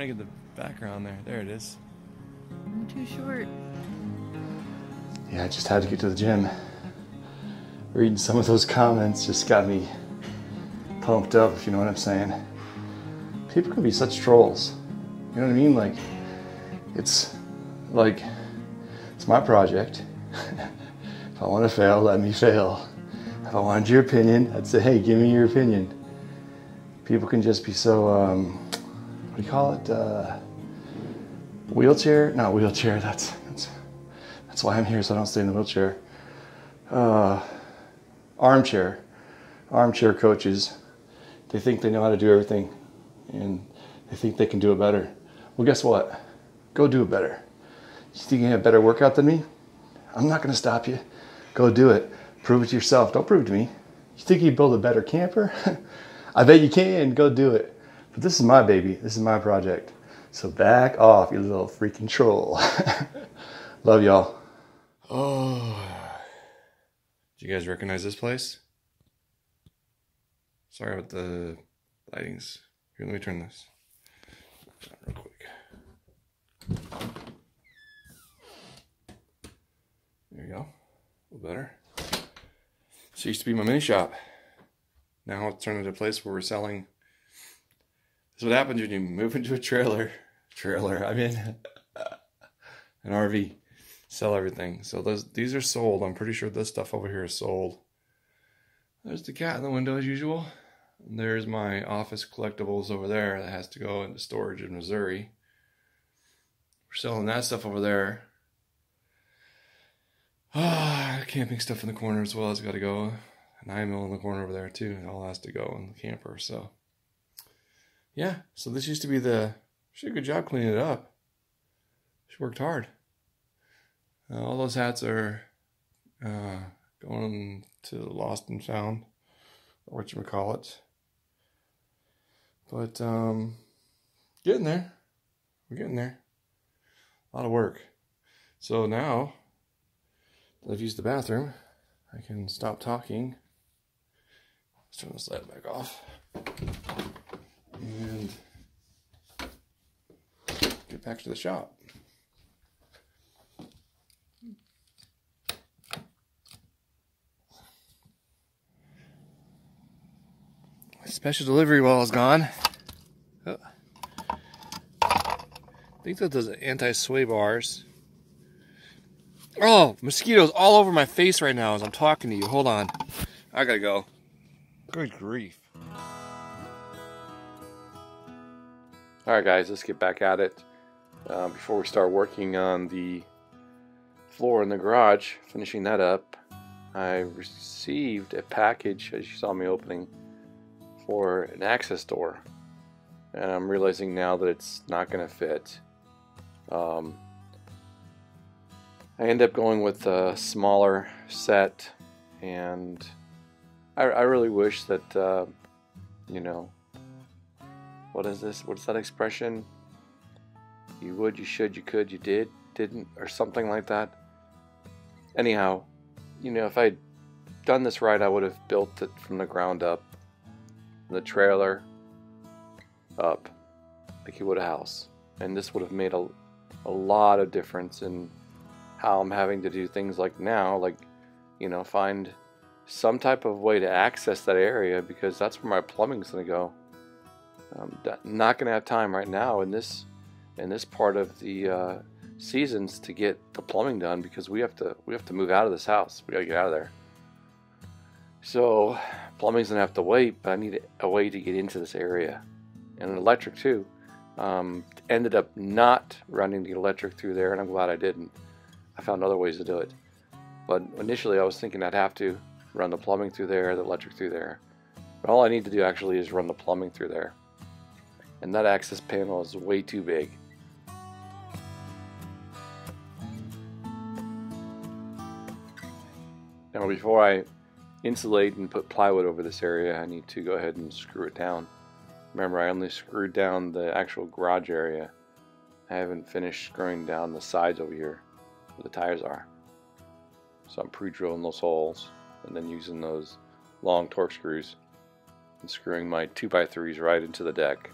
trying to get the background there. There it is. I'm too short. Yeah, I just had to get to the gym. Reading some of those comments just got me pumped up, if you know what I'm saying. People can be such trolls. You know what I mean? Like, it's like, it's my project. if I want to fail, let me fail. If I wanted your opinion, I'd say, hey, give me your opinion. People can just be so, um, you call it? Uh, wheelchair? Not wheelchair, that's, that's, that's why I'm here, so I don't stay in the wheelchair. Uh, armchair. Armchair coaches. They think they know how to do everything and they think they can do it better. Well, guess what? Go do it better. You think you have a better workout than me? I'm not to stop you. Go do it. Prove it to yourself. Don't prove it to me. You think you build a better camper? I bet you can. Go do it. But this is my baby. This is my project. So back off, you little freaking troll. Love y'all. Oh. Do you guys recognize this place? Sorry about the lightings. Here, let me turn this real quick. There you go. A little better. This used to be my mini shop. Now it's turned into a place where we're selling. This is what happens when you move into a trailer. Trailer. I mean, an RV. Sell everything. So those these are sold. I'm pretty sure this stuff over here is sold. There's the cat in the window as usual. There's my office collectibles over there that has to go into storage in Missouri. We're selling that stuff over there. Ah, camping stuff in the corner as well. It's got to go. An IMO in the corner over there too. It all has to go in the camper. So, yeah. So this used to be the. She did a good job cleaning it up. She worked hard. Uh, all those hats are uh, going to lost and found, or what you call it. But um, getting there, we're getting there. A lot of work. So now that I've used the bathroom, I can stop talking. Let's turn this light back off and get back to the shop. Special delivery wall it's gone. Oh. I think that does anti-sway bars. Oh, mosquitoes all over my face right now as I'm talking to you. Hold on. I gotta go. Good grief. Alright guys, let's get back at it. Uh, before we start working on the floor in the garage, finishing that up, I received a package, as you saw me opening, for an access door and I'm realizing now that it's not going to fit. Um, I end up going with a smaller set and I, I really wish that uh, you know what is this what's that expression you would you should you could you did didn't or something like that anyhow you know if I'd done this right I would have built it from the ground up the trailer up like you would a house. And this would have made a, a lot of difference in how I'm having to do things like now, like, you know, find some type of way to access that area because that's where my plumbing's going to go. I'm not going to have time right now in this in this part of the uh, seasons to get the plumbing done because we have to we have to move out of this house. We got to get out of there. So plumbing's gonna have to wait, but I need a way to get into this area. And electric too. Um, ended up not running the electric through there, and I'm glad I didn't. I found other ways to do it. But initially I was thinking I'd have to run the plumbing through there, the electric through there. But all I need to do actually is run the plumbing through there. And that access panel is way too big. Now before I insulate and put plywood over this area, I need to go ahead and screw it down. Remember, I only screwed down the actual garage area. I haven't finished screwing down the sides over here where the tires are. So I'm pre-drilling those holes and then using those long torque screws and screwing my 2x3s right into the deck.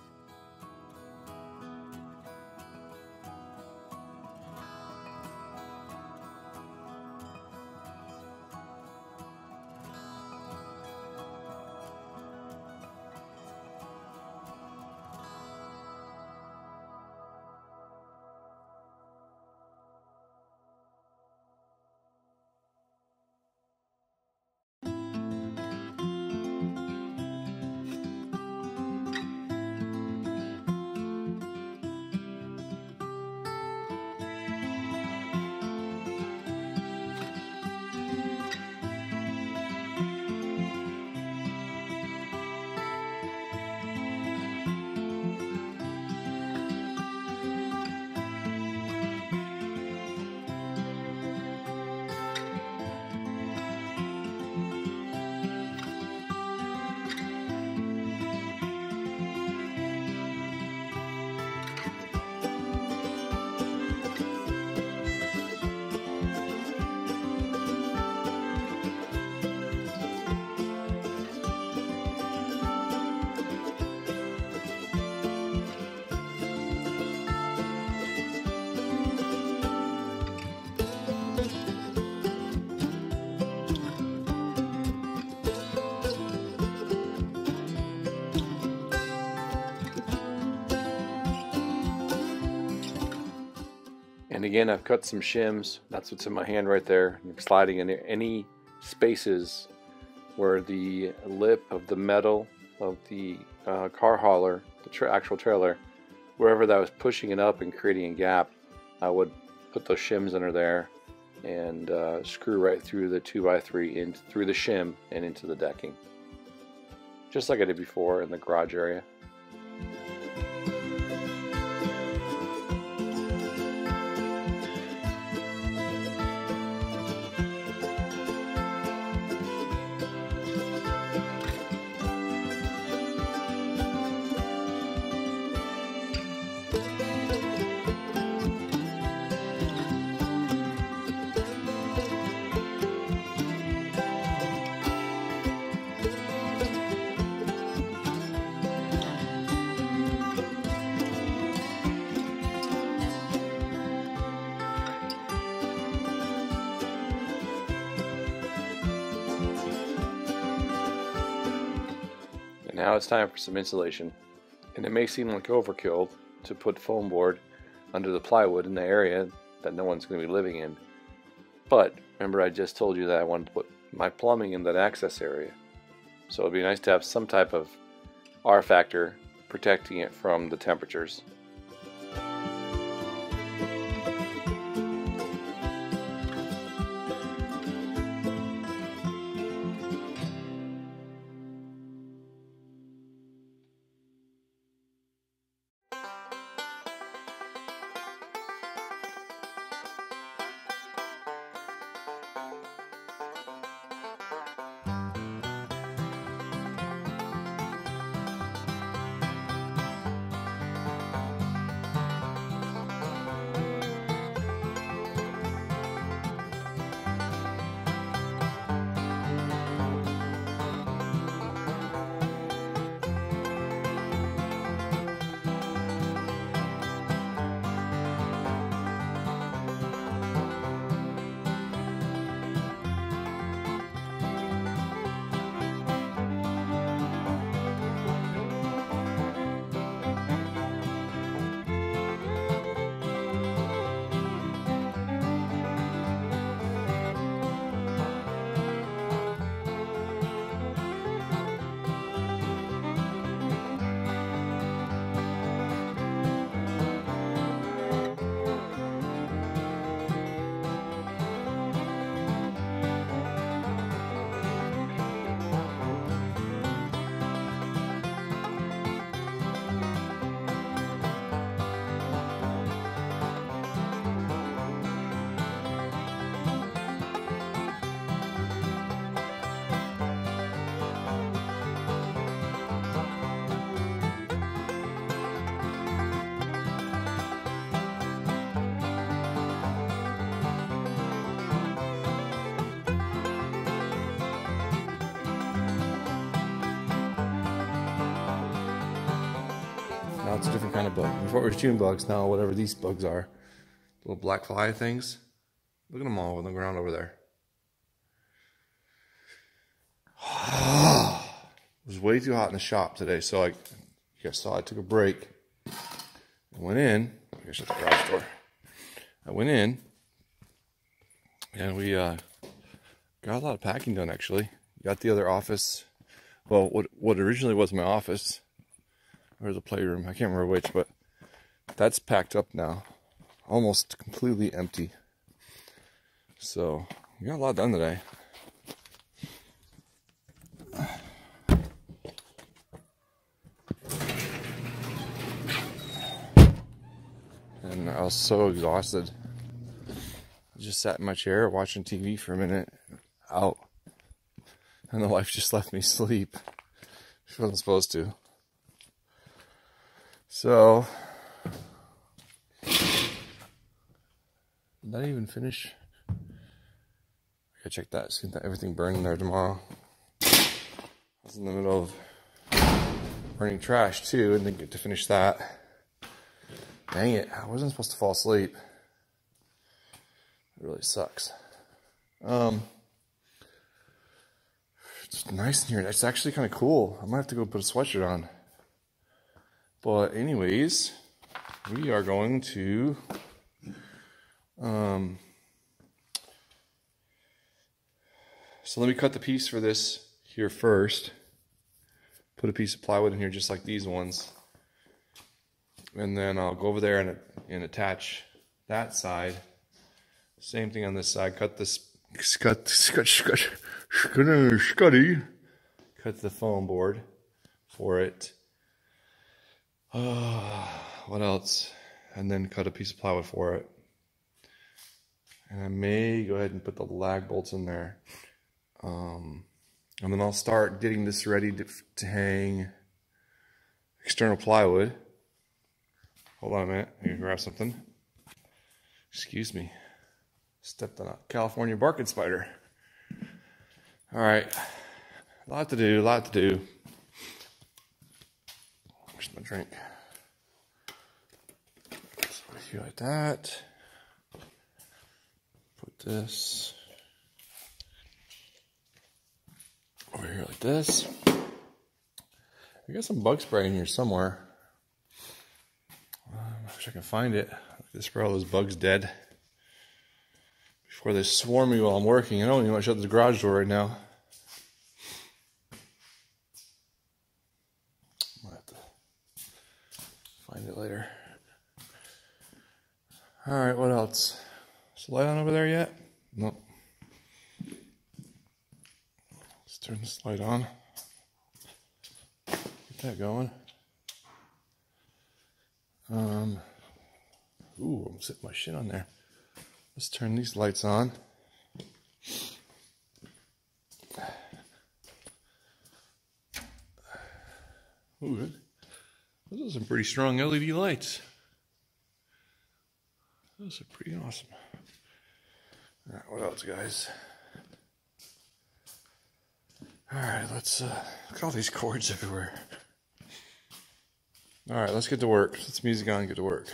Again, I've cut some shims. That's what's in my hand right there. I'm sliding in any spaces where the lip of the metal of the uh, car hauler, the tra actual trailer, wherever that was pushing it up and creating a gap, I would put those shims under there and uh, screw right through the 2x3 in, through the shim and into the decking. Just like I did before in the garage area. Now it's time for some insulation. And it may seem like overkill to put foam board under the plywood in the area that no one's going to be living in. But remember I just told you that I wanted to put my plumbing in that access area. So it'd be nice to have some type of R factor protecting it from the temperatures. Kind of bug. Before it was June bugs, now whatever these bugs are. Little black fly things. Look at them all on the ground over there. it was way too hot in the shop today, so I, you guys saw I took a break. I went in. At the garage door. I went in, and we uh, got a lot of packing done. Actually, got the other office. Well, what what originally was my office or the playroom. I can't remember which, but that's packed up now. Almost completely empty. So, we got a lot done today. And I was so exhausted. I just sat in my chair watching TV for a minute, out. And the wife just left me sleep. She wasn't supposed to. So, did that even finish? I gotta check that, see that everything burned in there tomorrow. I was in the middle of burning trash too, and didn't get to finish that. Dang it, I wasn't supposed to fall asleep. It really sucks. Um, it's nice in here. It's actually kind of cool. I might have to go put a sweatshirt on. But anyways, we are going to Um, so let me cut the piece for this here first. Put a piece of plywood in here just like these ones. And then I'll go over there and, and attach that side. Same thing on this side. Cut this, cut, cut, cut, Scotty. Cut the foam board for it. Uh, what else? And then cut a piece of plywood for it. And I may go ahead and put the lag bolts in there. Um, and then I'll start getting this ready to, to hang external plywood. Hold on a minute, I can grab something. Excuse me. Stepped on a California barking spider. All right, a lot to do, a lot to do. My drink? So you like that. Put this over here like this. I got some bug spray in here somewhere. Um, I wish I can find it. I spray all those bugs dead before they swarm me while I'm working. I don't even want to shut the garage door right now. I'll have to find it later. All right, what else? Is the light on over there yet? Nope. Let's turn this light on. Get that going. Um, ooh, I'm sitting my shit on there. Let's turn these lights on. Ooh, good. Those are some pretty strong LED lights. Those are pretty awesome. All right, what else, guys? All right, let's uh, look at all these cords everywhere. All right, let's get to work. Let's music on and get to work.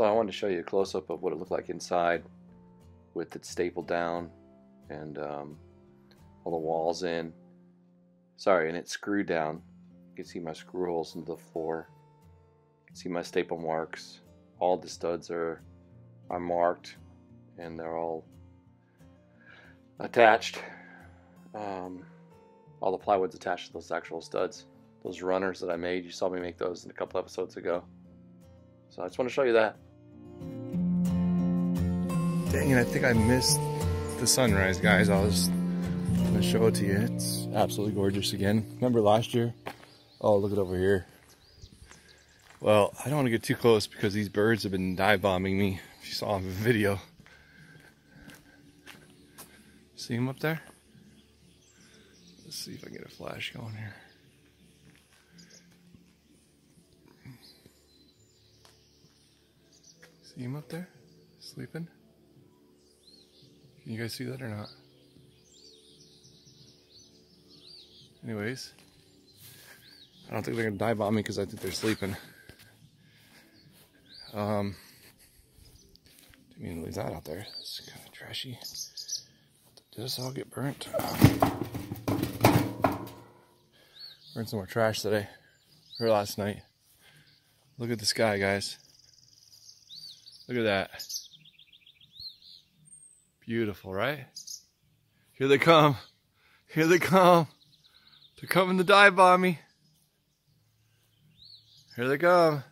So I wanted to show you a close-up of what it looked like inside with it stapled down and um, all the walls in. Sorry, and it's screwed down. You can see my screw holes into the floor. You can see my staple marks. All the studs are, are marked and they're all attached. Um, all the plywood's attached to those actual studs. Those runners that I made, you saw me make those in a couple episodes ago. So I just want to show you that. Dang it, I think I missed the sunrise, guys. I was gonna show it to you. It's absolutely gorgeous again. Remember last year? Oh, look at over here. Well, I don't want to get too close because these birds have been dive bombing me. If you saw the video. See them up there? Let's see if I can get a flash going here. See him up there? Sleeping? Can you guys see that or not? Anyways, I don't think they're gonna dive on me because I think they're sleeping. Um, didn't mean to leave that out there. It's kind of trashy. Did this all get burnt? Burned some more trash today or last night. Look at the sky, guys. Look at that. Beautiful, right? Here they come. Here they come. They're coming to dive bomb me. Here they come.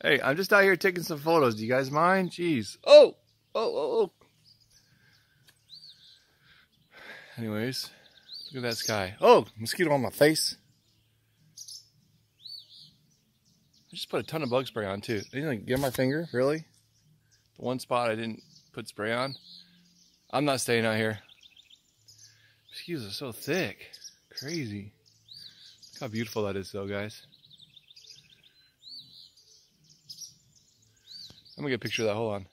Hey, I'm just out here taking some photos. Do you guys mind? Jeez. Oh! Oh, oh, oh. Anyways, look at that sky. Oh, mosquito on my face. I just put a ton of bug spray on too. Like, get my finger, really? The one spot I didn't put spray on. I'm not staying out here. Mosquitoes are so thick. Crazy. Look how beautiful that is though, guys. I'm gonna get a picture of that. Hold on.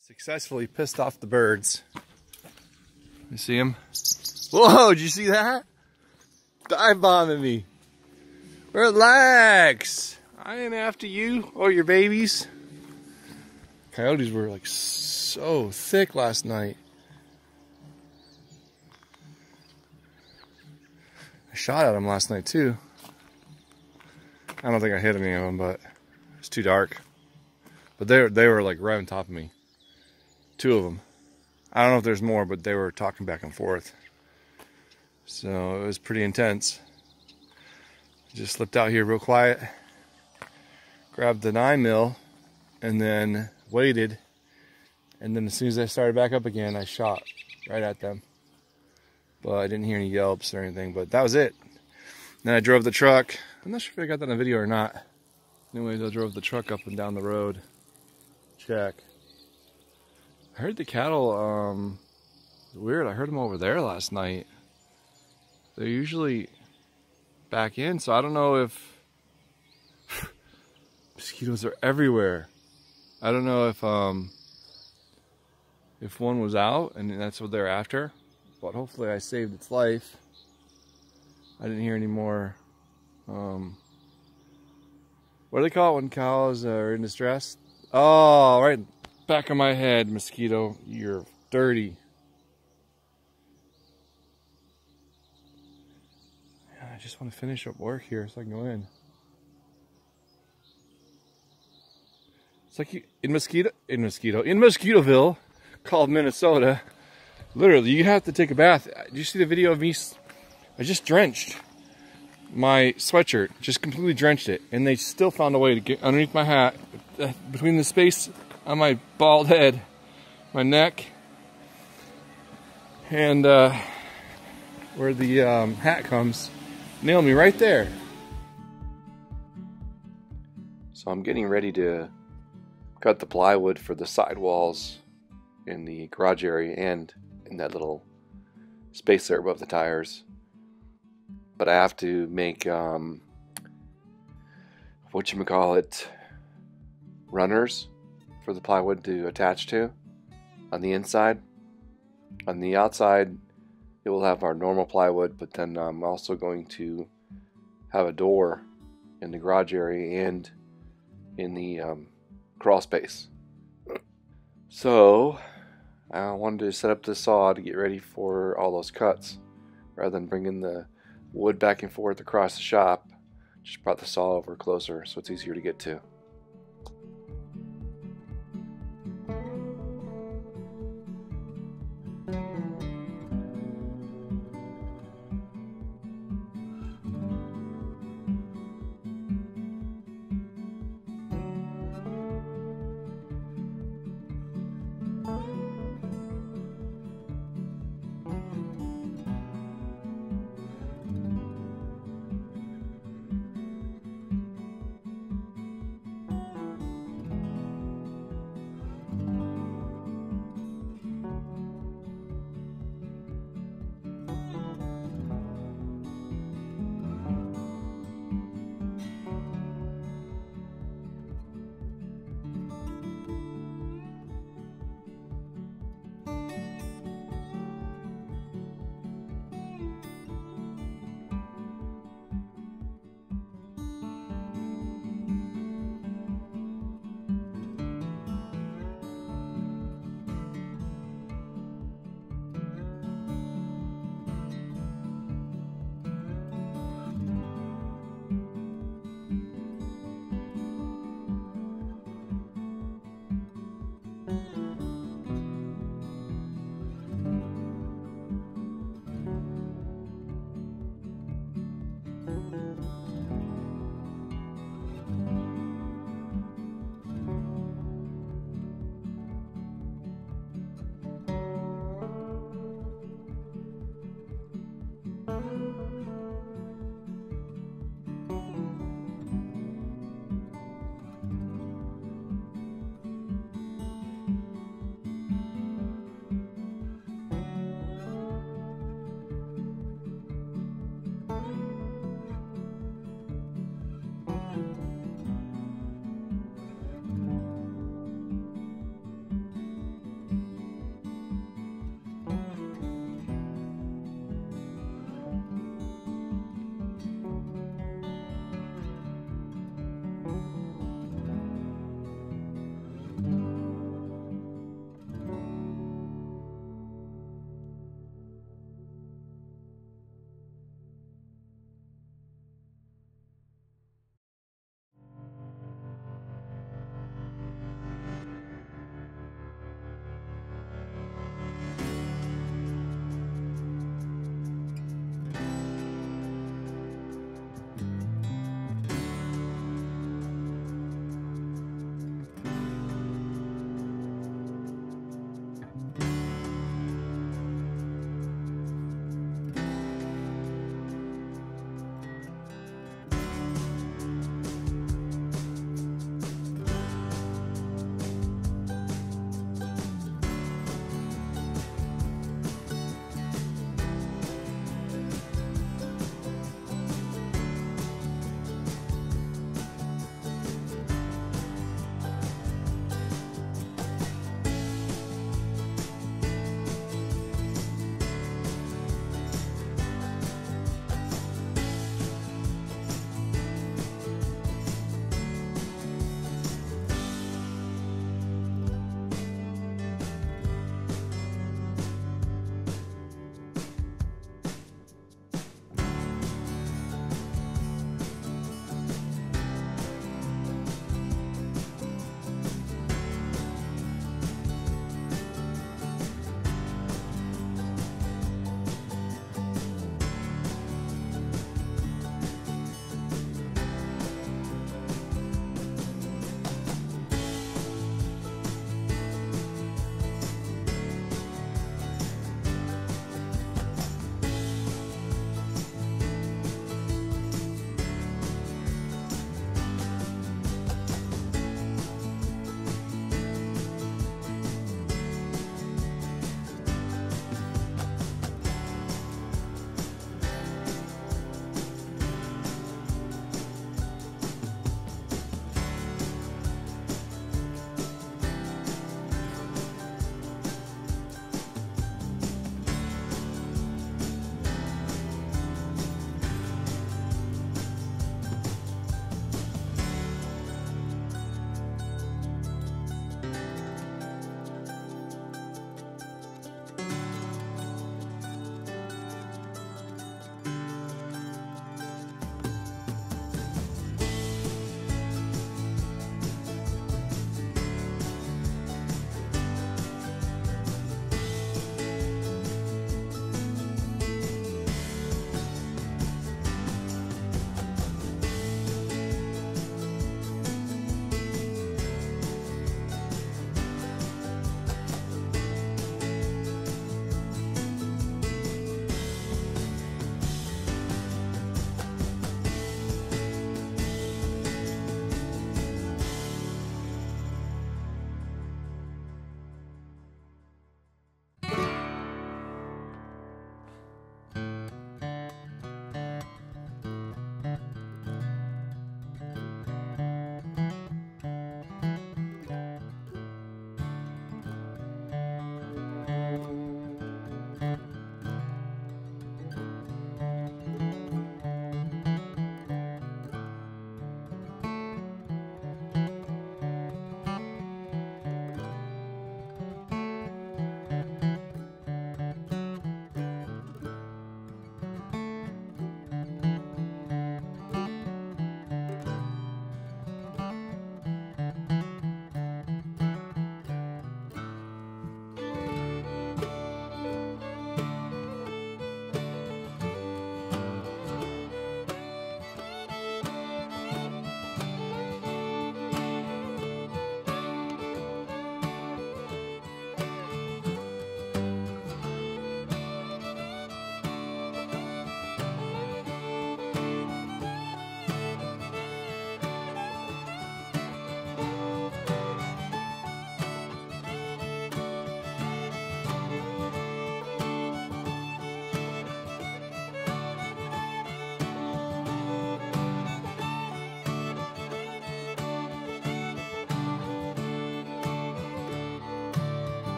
Successfully pissed off the birds. You see them? Whoa, did you see that? Dive bombing me. Relax. I ain't after you or your babies. Coyotes were like so thick last night. I shot at them last night too. I don't think I hit any of them, but it's too dark. But they they were like right on top of me. Two of them. I don't know if there's more, but they were talking back and forth. So it was pretty intense. Just slipped out here real quiet, grabbed the 9 mil, and then waited. And then as soon as I started back up again, I shot right at them. But I didn't hear any yelps or anything, but that was it. Then I drove the truck. I'm not sure if I got that on video or not. Anyways, I drove the truck up and down the road. Check. I heard the cattle, um, weird. I heard them over there last night. They're usually back in, so I don't know if mosquitoes are everywhere. I don't know if um if one was out and that's what they're after, but hopefully I saved its life. I didn't hear any more. Um, what do they call it when cows are in distress? Oh, right back of my head, mosquito. You're dirty. I just want to finish up work here so I can go in. It's like in mosquito, in mosquito, in Mosquitoville, called Minnesota. Literally, you have to take a bath. Did you see the video of me? I just drenched my sweatshirt, just completely drenched it, and they still found a way to get underneath my hat, uh, between the space on my bald head, my neck, and uh, where the um, hat comes, nail me right there. So I'm getting ready to cut the plywood for the sidewalls in the garage area and in that little space there above the tires. But I have to make um, what you call it runners for the plywood to attach to on the inside. On the outside, it will have our normal plywood, but then I'm also going to have a door in the garage area and in the um, crawl space. So I wanted to set up the saw to get ready for all those cuts rather than bringing the wood back and forth across the shop. Just brought the saw over closer so it's easier to get to.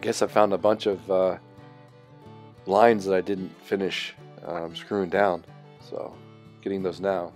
I guess I found a bunch of uh, lines that I didn't finish um, screwing down. So, getting those now.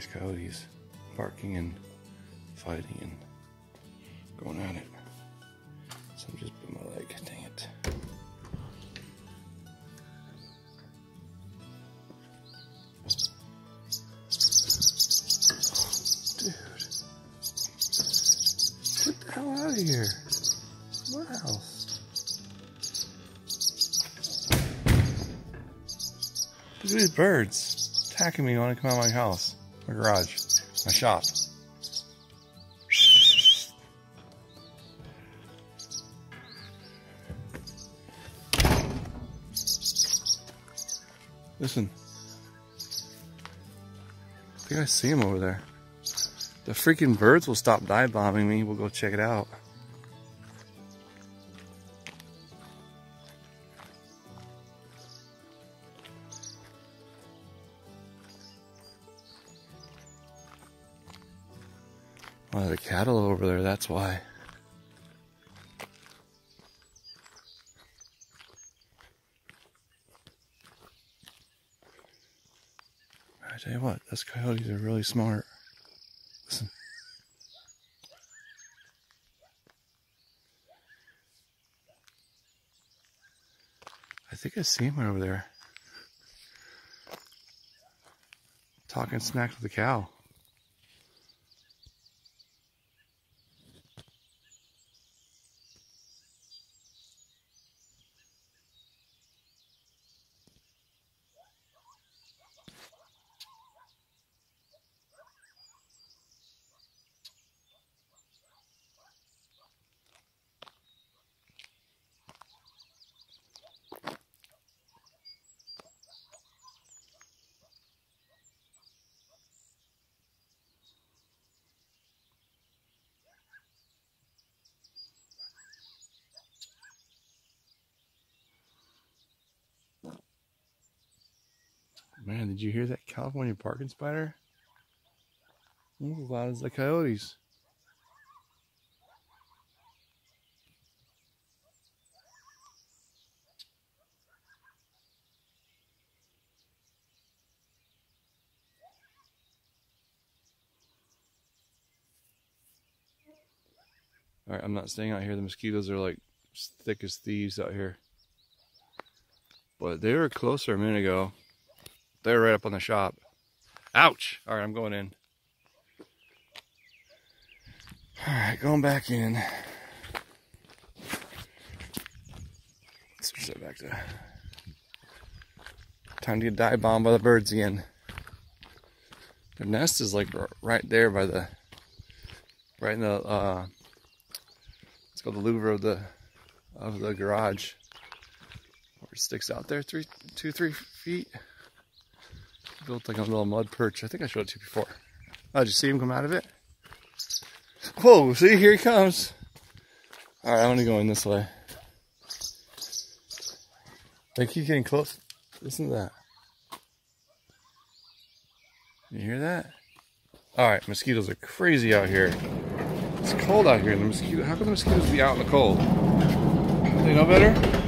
Hear is coyotes barking and fighting and going at it. So I'm just bit my leg. Dang it. Dude. Get the hell out of here. Wow. Look at these birds attacking me when I come out of my house, my garage, my shop. Listen. I think I see him over there. The freaking birds will stop dive bombing me. We'll go check it out. Why. I tell you what, those coyotes are really smart. Listen. I think I see him over there. Talking smack to the cow. Man, did you hear that California parking spider? Almost as loud as the coyotes. All right, I'm not staying out here. The mosquitoes are like thick as thieves out here. But they were closer a minute ago. They're right up on the shop. Ouch! All right, I'm going in. All right, going back in. Let's switch back to. Time to get dive bombed by the birds again. Their nest is like right there by the, right in the, uh, it's called the louver of the, of the garage. Where it sticks out there three, two, three feet built like a little mud perch. I think I showed it to you before. Oh, did you see him come out of it? Whoa, see, here he comes. All right, I'm gonna go in this way. They keep getting close. Listen to that. You hear that? All right, mosquitoes are crazy out here. It's cold out here, the mosquito. How can the mosquitoes be out in the cold? They know better.